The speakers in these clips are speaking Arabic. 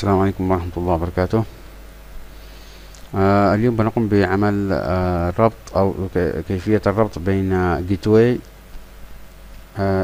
السلام عليكم ورحمة الله وبركاته. آه اليوم بنقوم بعمل آه ربط أو كيفية الربط بين جيت واي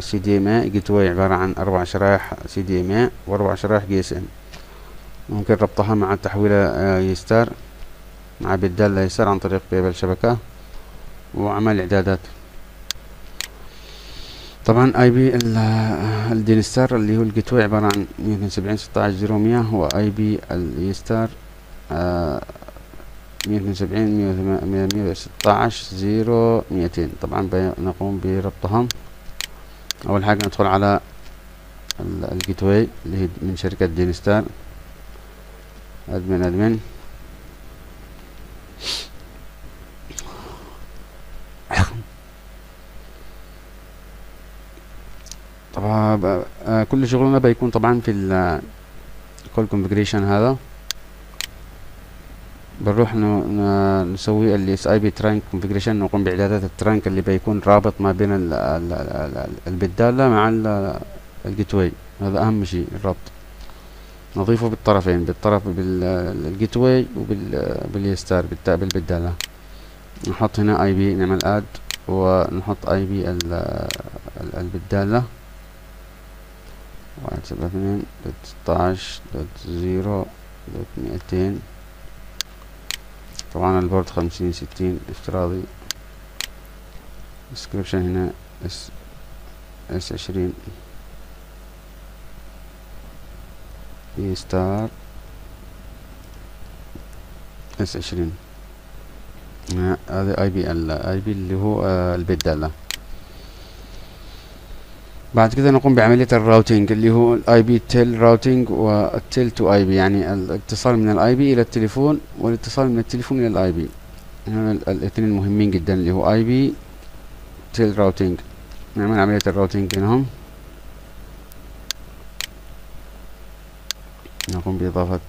CDMA جيت واي عبارة عن أربع شرائح سي دي إم اي وأربع شرائح GSM. ممكن ربطها مع تحويلة آه Yeastar مع بالبدالة Yeastar عن طريق كيبل شبكة وعمل إعدادات. طبعا IP الدينستار اللي هو واي عبارة عن مية اتنين وسبعين ستة عشر زيرو مية هو اي بي مية اتنين وسبعين مية ستة عشر زيرو ميتين. طبعا نقوم بربطهم. أول حاجة ندخل على الجيت واي اللي هي من شركة دينستار أدمن أدمن طبعا ب- آه، كل شغلنا بيكون طبعا في ال كل configuration هذا. بنروح نسوي ال SIP trunk configuration نقوم بإعدادات ال trunk اللي بيكون رابط ما بين ال- ال- ال- ال- البدالة مع ال gateway هذا أهم شيء الربط نضيفه بالطرفين بالطرف بال gateway وبال Yeastar بالبدالة نحط هنا IP نعمل add ونحط IP البدالة واحد سبعة اثنين dot ستاش dot zero dot مئتين. طبعا ال port خمسين ستين افتراضي. description هنا S S عشرين. Yeastar S عشرين. هذا IP ال IP اللي هو آه، البدالة بعد كده نقوم بعملية ال routing اللي هو ال IP Tel routing وال Tel to IP يعني الاتصال من ال IP إلى التليفون والاتصال من التليفون إلى ال IP هنا ال- الاثنين المهمين جدا اللي هو IP Tel routing. نعمل عملية ال routing بينهم نقوم بإضافة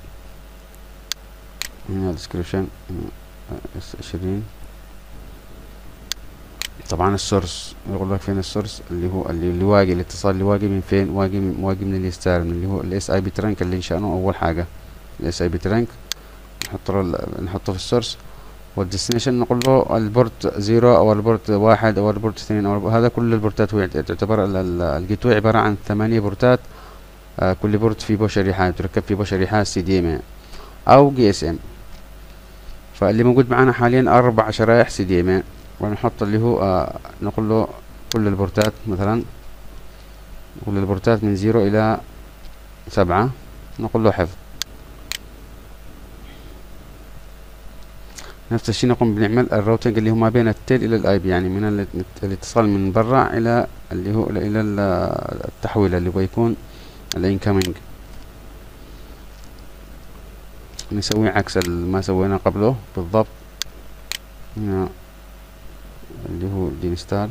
هنا S عشرين. طبعا ال source يقول لك فين ال source؟ اللي هو اللي, واقي الاتصال اللي واقي من فين؟ واقي من واقي من ال Yeastar من اللي هو ال SIP trunk اللي انشأناه أول حاجة. ال SIP trunk نحط نحطه في ال source. وال destination نقول له ال port zero أو ال port واحد أو ال port اثنين أو هذا كل البورتات هو تعتبر ال- ال- ال gateway عبارة عن ثمانية بورتات. آه كل port فيه بو شريحة تركب فيه بو شريحة CDM أو جي اس ام فاللي موجود معانا حاليا أربع شرائح سي دي ام ونحط اللي هو آه نقول له كل البورتات مثلا كل البورتات من zero إلى سبعة نقول له حفظ. نفس الشيء نقوم بنعمل ال routing اللي هو ما بين ال tel إلى ال IP يعني من ال- الاتصال من برا إلى اللي هو إلى ال- التحويل اللي هو يكون ال incoming نسوي عكس ما سوينا قبله بالضبط. هنا اللي هو ال install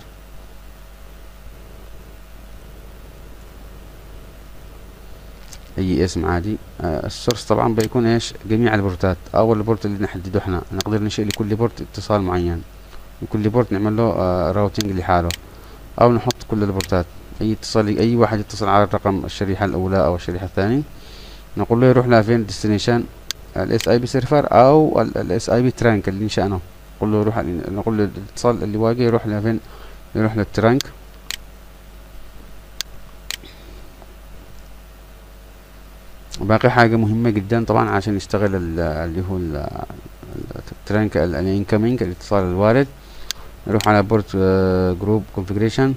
أي اسم عادي. آه ال source طبعا بيكون إيش؟ جميع البورتات. أو ال port اللي نحدده إحنا. نقدر ننشئ لكل port اتصال معين. وكل port نعمل له آه routing لحاله. أو نحط كل البورتات. أي اتصال أي واحد يتصل على الرقم الشريحة الأولى أو الشريحة الثانية. نقول له يروح لها فين destination ال SIP server أو ال SIP trunk اللي نشأناه نقول له يروح نقول له الاتصال اللي واقع يروح لها فين يروح لل trunk. باقي حاجة مهمة جدا طبعا عشان يشتغل ال- اللي هو ال- ال- ال trunk ال incoming الاتصال الوارد. نروح على port group configuration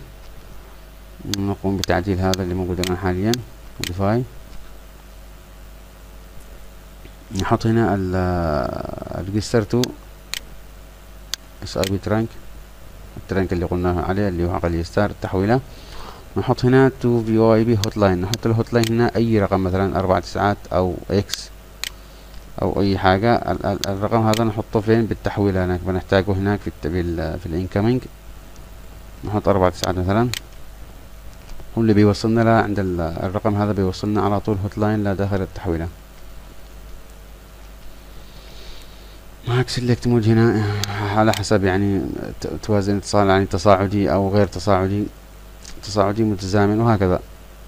نقوم بتعديل هذا اللي موجود الان حاليا modify نحط هنا ال register to SIP trunk ال trunk اللي قلنا عليه اللي هو حق ال Yeastar التحويلة. نحط هنا تو في أو اي بي هوت لاين نحط ال hotline هنا أي رقم مثلا أربع تسعات أو X أو أي حاجة. ال- ال- الرقم هذا نحطه فين؟ بالتحويل هناك. بنحتاجه هناك في الت- بال- في ال incoming. نحط أربع تسعات مثلا. هو اللي بيوصلنا لا عند ال- الرقم هذا بيوصلنا على طول hotline لا داخل معك select mode هنا على حسب يعني توازن اتصال يعني تصاعدي أو غير تصاعدي تصاعدي متزامن وهكذا.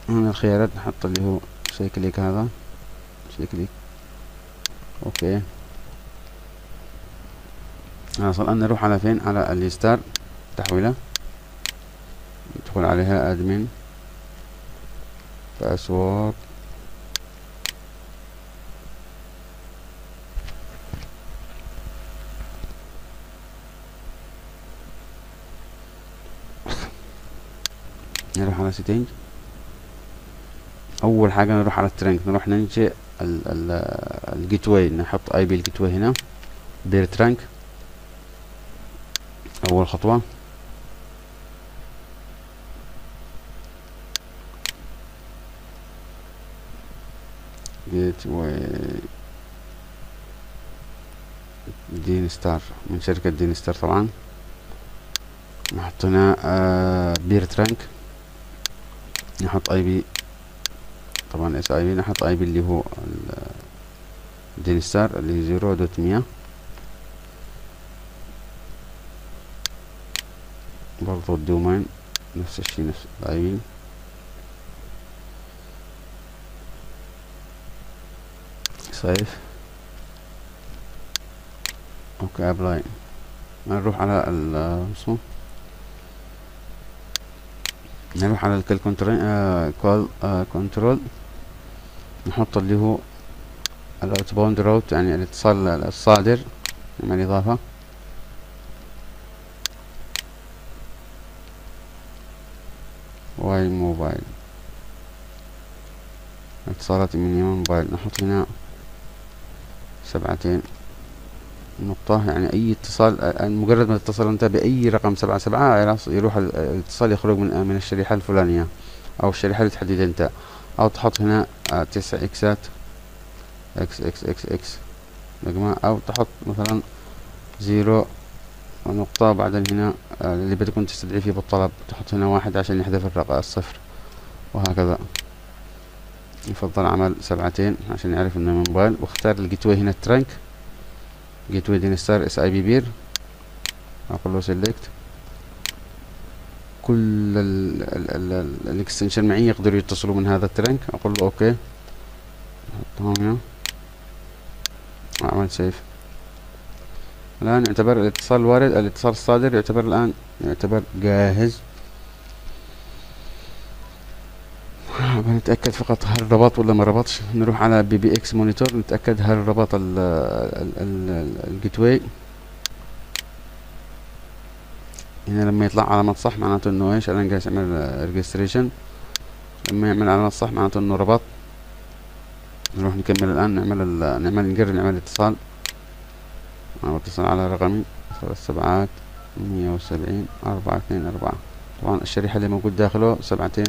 هنا الخيارات نحط اللي هو شيء click هذا. نسوي click OK. خلاص الان نروح على فين؟ على ال Yeastar تحويلة. ندخل عليها admin. password نروح على setting أول حاجة نروح على ال trunk نروح ننشئ ال gateway نحط IP ال gateway هنا peer trunk. أول خطوة. gateway Dinstar من شركة Dinstar طبعا. نحط هنا آه peer trunk. نحط IP طبعا SIP نحط IP اللي هو Dinstar اللي zero dot مية. برضو ال domain نفس الشي نفس ال IP save OK apply نروح على اسمه نروح على ال call control آه آه control. نحط اللي هو ال out route يعني الاتصال الصادر نعمل إضافة. Y موبايل اتصالات من موبايل نحط هنا سبعتين. نقطة يعني أي اتصال مجرد ما تتصل أنت بأي رقم سبعة سبعة يروح الاتصال يخرج من من الشريحة الفلانية أو الشريحة اللي تحددها أنت. أو تحط هنا تسع إكسات إكس إكس إكس إكس. يا أو تحط مثلا zero نقطة بعدين هنا اللي بتكون تستدعي فيه بالطلب. تحط هنا واحد عشان يحذف الرقم الصفر. وهكذا. يفضل عمل سبعتين عشان يعرف إنه موبايل واختار ال gate هنا ال trunk gateway Dinstar SIP peer أقول له select كل ال extension معي يقدروا يتصلوا من هذا ال trunk. أقول له OK. احطهم هنا أعمل save الآن يعتبر الاتصال الوارد الاتصال الصادر يعتبر الآن يعتبر جاهز. بنتأكد فقط هل ربط ولا ما ربطش. نروح على PBX monitor نتأكد هل ربط ال gateway هنا لما يطلع علامة صح معناته إنه إيش؟ الان جالس يعمل registration لما يعمل علامة صح معناته إنه ربط. نروح نكمل الآن نعمل نعمل نجرب نعمل اتصال. اتصل على رقمي ثلاث سبعات مية وسبعين أربعة اثنين أربعة. طبعا الشريحة اللي موجود داخله سبعتين.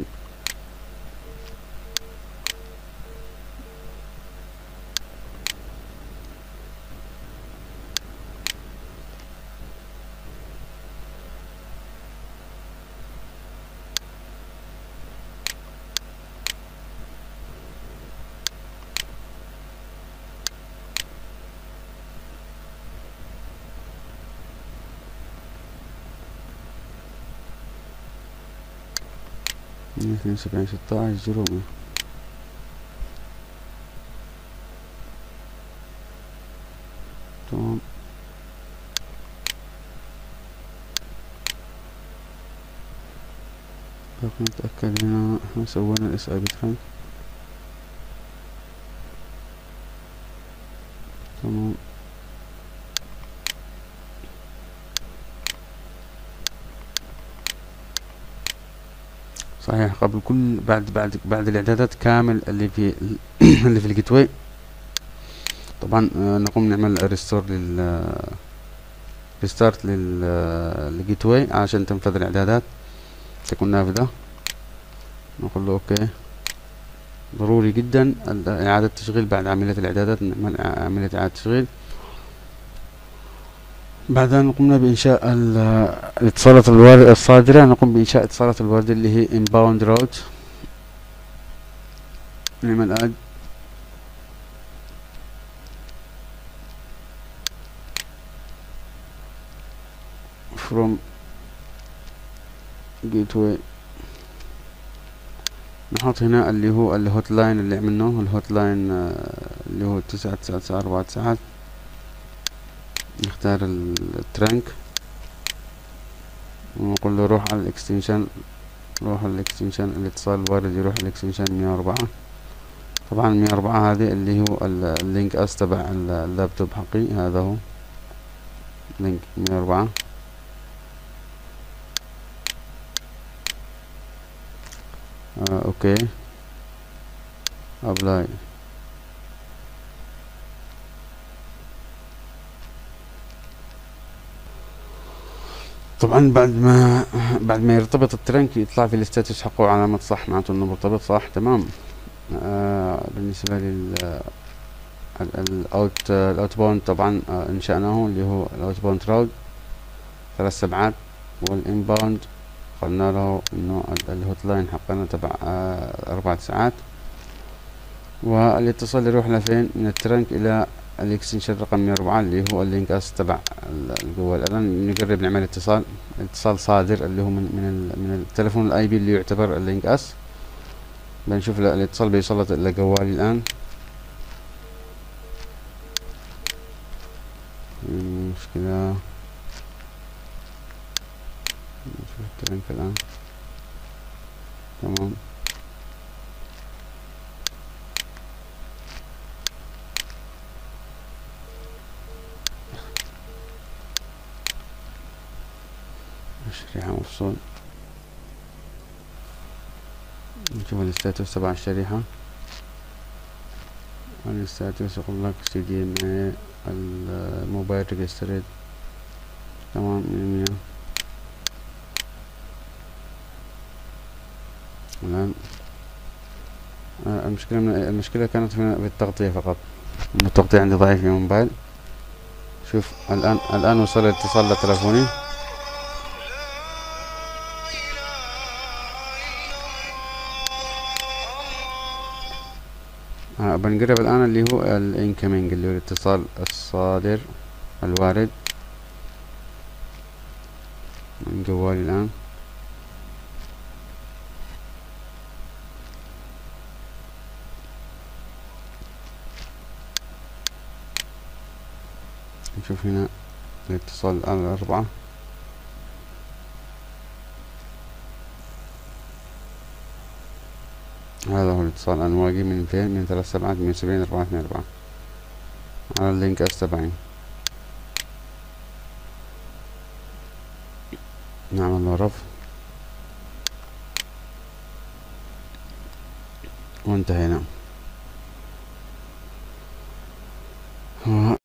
اثنين وسبعين ستة عشر zero تمام نتأكد هنا إحنا سوينا ال SIP trunk تمام. صحيح. قبل كل بعد بعد بعد الإعدادات كامل اللي في اللي في ال gateway طبعا نقوم نعمل restore لل restart لل gateway عشان تنفذ الإعدادات. تكون نافذة. نقول له okay. ضروري جدا إعادة تشغيل بعد عملية الإعدادات. نعمل عملية إعادة تشغيل بعدها قمنا بإنشاء الاتصالات الواردة الصادرة نقوم بإنشاء اتصالات الواردة اللي هي inbound route. نعمل add from gateway. نحط هنا اللي هو ال hotline اللي عملناه ال hotline اللي هو تسعة تسعة تسعة أربعة تسعات نختار ال trunk ونقول له روح على ال extension روح على ال extension الاتصال الوارد يروح على ال extension مية وأربعة. طبعا مية وأربعة هذه اللي هو ال Linkus تبع اللابتوب حقي هذا هو. Linkus مية وأربعة. آه okay. apply. طبعا بعد ما بعد ما يرتبط ال trunk يطلع في ال status حقه علامة صح معناته إنه مرتبط صح تمام. آه بالنسبة لل ال out ال outbound طبعا آه إنشأناه اللي هو ال outbound route ثلاث سبعات وال inbound قلنا له إنه ال hotline حقنا تبع آه أربع تسعات. والإتصال يروح لفين؟ من ال trunk إلى ال extension رقم 104 اللي هو ال Linkus تبع الجوال. الآن نجرب نعمل اتصال اتصال صادر اللي هو من من من التلفون ال IP اللي يعتبر ال Linkus. بنشوف الاتصال بيوصل إلى جوالي الآن. المشكلة. نشوف ال trunk الآن. تمام. الشريحة مفصول نشوف ال status تبع الشريحة. ال status يقول لك CDMA ال mobile registered تمام مية الآن المشكلة من المشكلة كانت في التغطية فقط. التغطية عندي ضعيف في الموبايل شوف الآن الآن وصل الاتصال لتلفوني. آه بنقرب الآن اللي هو الإنكمينج اللي هو الاتصال الصادر الوارد. من جوالي الآن. نشوف هنا الاتصال الآن الأربعة. هذا هو الاتصال. الآن جاي من فين؟ من ثلاث سبعات من سبعين أربعة اثنين أربعة. على ال Linkus تبعي نعمل له رفض وانتهينا.